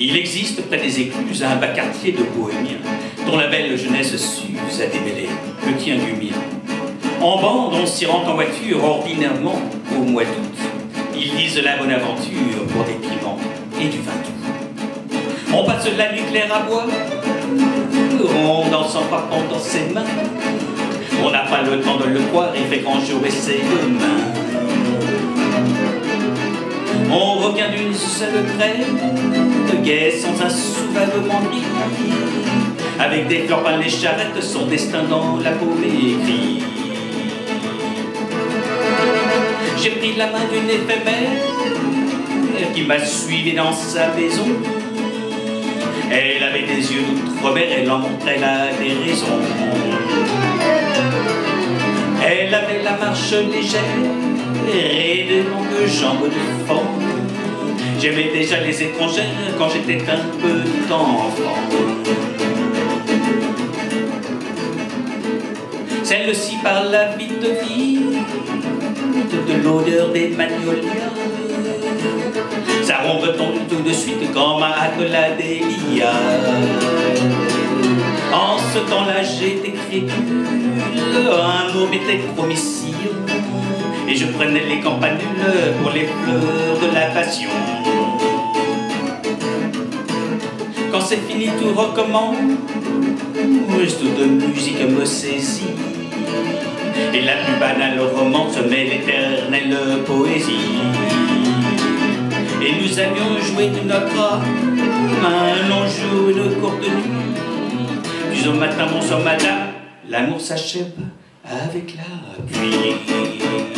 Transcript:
Il existe près des écluses un bas quartier de bohémiens, dont la belle jeunesse s'use à démêler le tien du mien. En bande, on s'y rend en voiture ordinairement au mois d'août. Ils disent la bonne aventure pour des piments et du vin doux. On passe la nuit claire à bois, on danse en frappant dans ses mains. On n'a pas le temps de le croire, il fait grand jour et c'est demain. Revient d'une seule traite, de guet sans un soulèvement gris. Avec des fleurs les charrettes, son destin dans la peau écrit. J'ai pris la main d'une éphémère qui m'a suivi dans sa maison. Elle avait des yeux d'outre-mer, elle montrait la raisons. Elle avait la marche légère et de longues jambes de fond. J'aimais déjà les étrangères quand j'étais un petit enfant. Celle-ci par la vite de l'odeur des magnolias. Ça retombe tout de suite comme à la délia. En ce temps-là, j'étais crédule, un mot m'était promission, et je prenais les campanules pour les fleurs de la passion. Quand c'est fini, tout recommence, toute musique me saisit. Et la plus banale romance met l'éternelle poésie. Et nous allions jouer de notre âme un long jour, une courte nuit. Puis au matin, bonsoir madame, l'amour s'achève avec la pluie.